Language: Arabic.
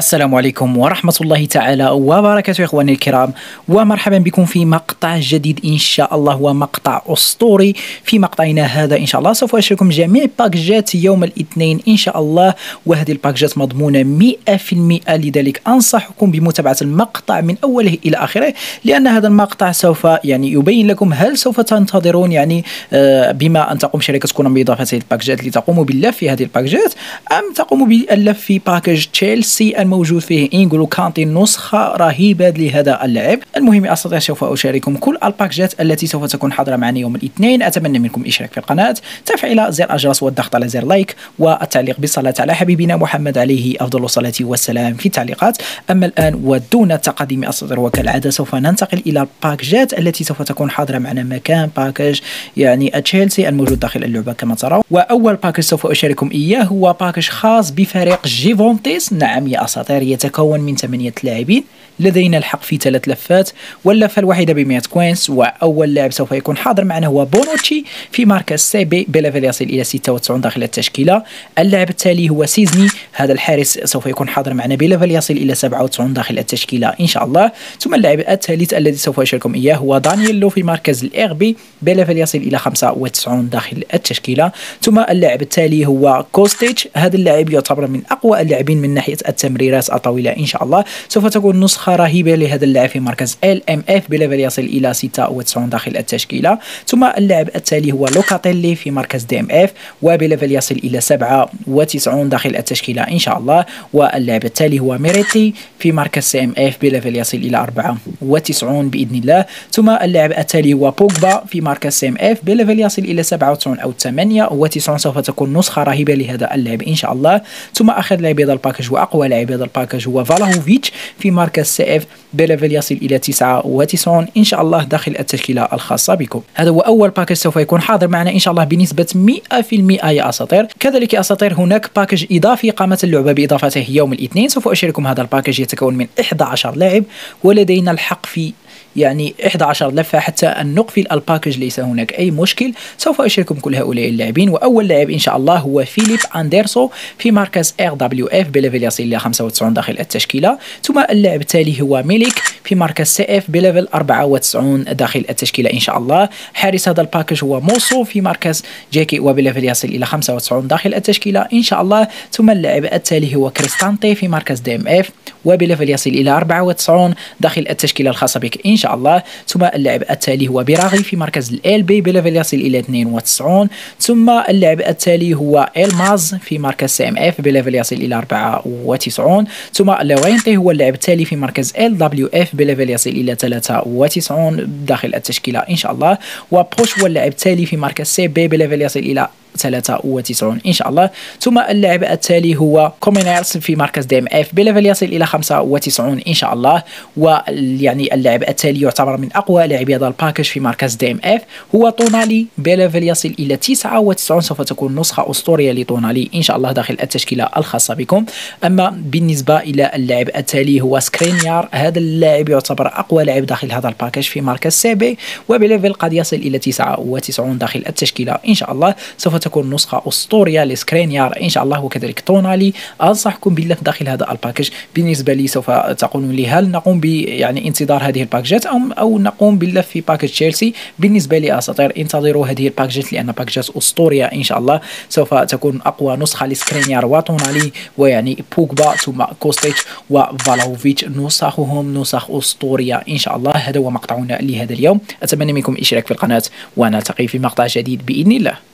السلام عليكم ورحمة الله تعالى وبركاته إخواني الكرام ومرحبا بكم في مقطع جديد إن شاء الله ومقطع أسطوري في مقطعنا هذا إن شاء الله. سوف أشارككم جميع باكجات يوم الاثنين إن شاء الله وهذه الباكجات مضمونة 100% لذلك أنصحكم بمتابعة المقطع من أوله إلى آخره لأن هذا المقطع سوف يعني يبين لكم هل سوف تنتظرون يعني آه، بما أن تقوم شركة كونامي بإضافة هذه الباكجات لتقوموا باللف في هذه الباكجات أم تقوموا باللف في package تشيلسي الموجود فيه إنجولو كانتي نسخة رهيبة لهذا اللاعب المهم أستطيع سوف أشارككم كل الباكجات التي سوف تكون حاضرة معنا يوم الاثنين. أتمنى منكم الاشتراك في القناة تفعيل زر الجرس والضغط على زر like والتعليق بالصلاة على حبيبنا محمد عليه أفضل الصلاة والسلام في التعليقات. أما الآن ودون التقديم أستطيع وكالعادة سوف ننتقل إلى الباكجات التي سوف تكون حاضرة معنا. مكان package يعني تشيلسي الموجود داخل اللعبة كما ترون. وأول package سوف أشارككم إياه هو package خاص بفريق جوفنتوس نعم يا أساطير يتكون من ثمانية لاعبين. لدينا الحق في ثلاث لفات واللفة الواحدة ب 100 coins وأول لاعب سوف يكون حاضر معنا هو بونوتشي في مركز CB ب level يصل إلى 96 داخل التشكيلة. اللاعب التالي هو سيزني هذا الحارس سوف يكون حاضر معنا ب level يصل إلى 97 داخل التشكيلة إن شاء الله. ثم اللاعب الثالث الذي سوف أشارككم إياه هو دانييلو في مركز ال RB ب level يصل إلى 95 داخل التشكيلة. ثم اللاعب التالي هو كوستيتش هذا اللاعب يعتبر من أقوى اللاعبين من ناحية التمريرات الطويلة إن شاء الله. سوف تكون نسخة رهيبة لهذا اللاعب في مركز LMF ب level يصل إلى 96 داخل التشكيلة. ثم اللاعب التالي هو لوكاتيلي في مركز DMF وب level يصل إلى 97 داخل التشكيلة إن شاء الله. واللاعب التالي هو ميريتي في مركز CMF ب level يصل إلى 94 بإذن الله. ثم اللاعب التالي هو بوجبا في مركز CMF ب level يصل إلى 97 أو 98 سوف تكون نسخة رهيبة لهذا اللاعب إن شاء الله. ثم آخر لاعب هذا ال package وأقوى لاعب هذا ال package هو فالاهوفيتش في مركز CF ب level يصل إلى 99 إن شاء الله داخل التشكيلة الخاصة بكم. هذا هو أول package سوف يكون حاضر معنا إن شاء الله بنسبة 100% يا أساطير. كذلك يا أساطير هناك package إضافي قامت اللعبة باضافته يوم الاثنين. سوف أشارككم هذا ال package يتكون من 11 لاعب ولدينا الحق في يعني 11 لفة حتى أن نقفل ال package ليس هناك أي مشكل. سوف اشارككم كل هؤلاء اللاعبين وأول لاعب إن شاء الله هو فيليب أندرسون في مركز RWF ب level يصل إلى 95 داخل التشكيلة. ثم اللاعب التالي هو ميليك في مركز CF ب level 94 داخل التشكيلة إن شاء الله. حارس هذا ال package هو موسو في مركز GK وب level يصل إلى 95 داخل التشكيلة إن شاء الله. ثم اللاعب التالي هو كريستانتي في مركز DMF وب level يصل إلى 94 داخل التشكيلة الخاصة بك. إن شاء الله. ثم اللاعب التالي هو بيراغي في مركز LB ب level يصل إلى 92 ثم اللاعب التالي هو إلماز في مركز CMF ب level يصل إلى 94 ثم لورينتي هو اللاعب التالي في مركز LWF ب level يصل إلى 93 داخل التشكيلة. إن شاء الله. وبوش هو اللاعب التالي في مركز CB ب level يصل إلى 93 إن شاء الله. ثم اللاعب التالي هو كوبمينيرس في مركز DMF ب level يصل إلى 95 إن شاء الله. ويعني اللاعب التالي يعتبر من أقوى لاعبي هذا ال package في مركز DMF هو طونالي ب level يصل إلى 99 سوف تكون نسخة أسطورية لطونالي إن شاء الله داخل التشكيلة الخاصة بكم. أما بالنسبة إلى اللاعب التالي هو سكرينيار هذا اللاعب يعتبر أقوى لاعب داخل هذا ال package في مركز CB وب level قد يصل إلى 99 داخل التشكيلة إن شاء الله. سوف تكون نسخة أسطورية لسكرينيار إن شاء الله وكذلك تونالي أنصحكم باللف داخل هذا ال package. بالنسبة لي سوف تقولون لي هل نقوم ب يعني انتظار هذه الباكجات أو أو نقوم باللف في package تشيلسي. بالنسبة لي أساطير انتظروا هذه الباكجات لأن باكجات أسطورية إن شاء الله. سوف تكون أقوى نسخة لسكرينيار وتونالي ويعني بوجبا ثم كوستيتش وفلاهوفيتش. نسخهم نسخ أسطورية إن شاء الله. هذا هو مقطعنا لهذا اليوم. أتمنى منكم الاشتراك في القناة ونلتقي في مقطع جديد بإذن الله.